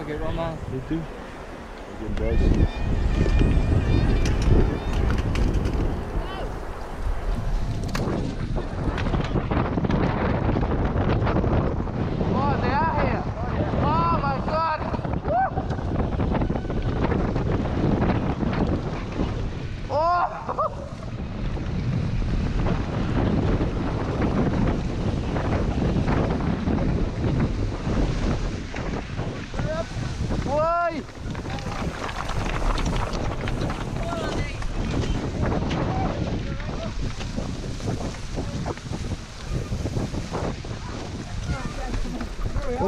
Okay, one more. Me too. Again, boys. Oh, they are here. Oh my god. Woo! Oh! Why?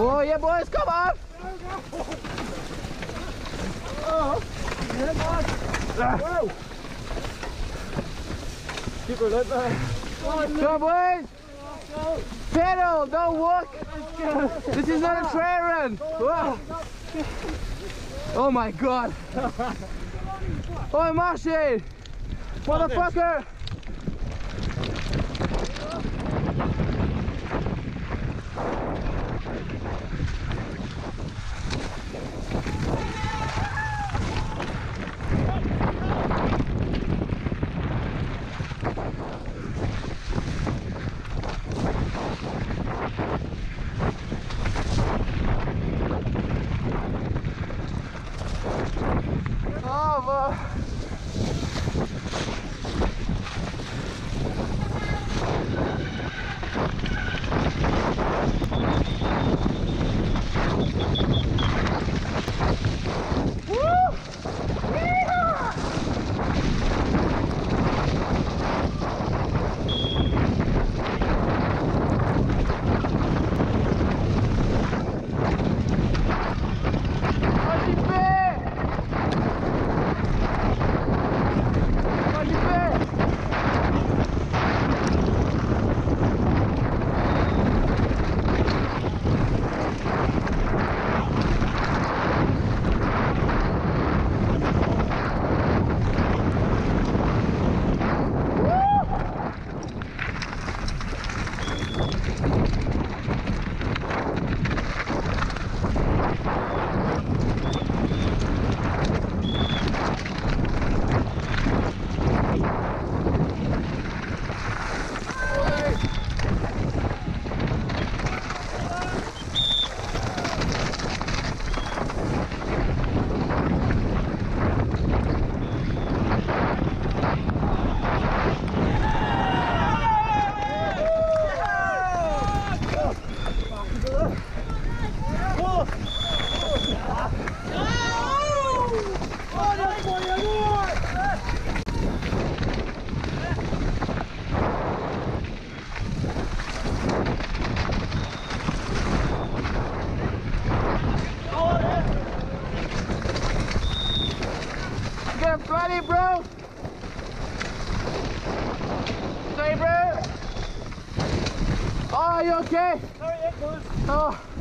Oh yeah, boys, come on! Keep her lit there. Come on, boys! Pedal, don't walk! This is not a trail run! Whoa. Oh my god! Oh, Marcin! Motherfucker! Are you okay? Oh.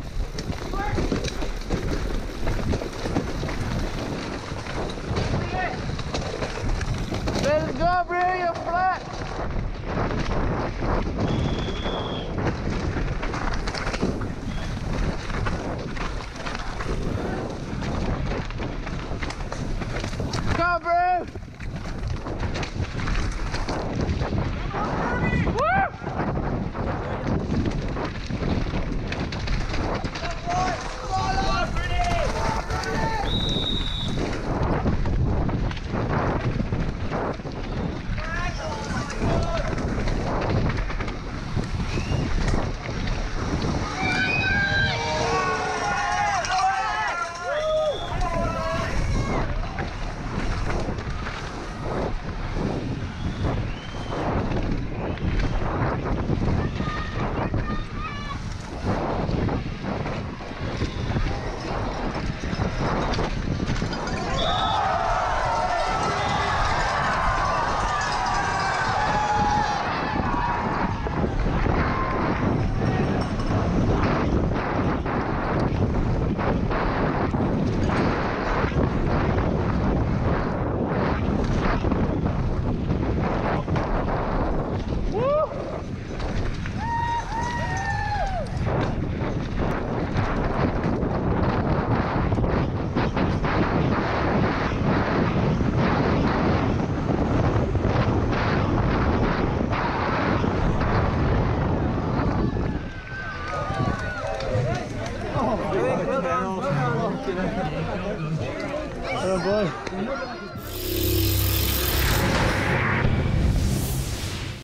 Era bom.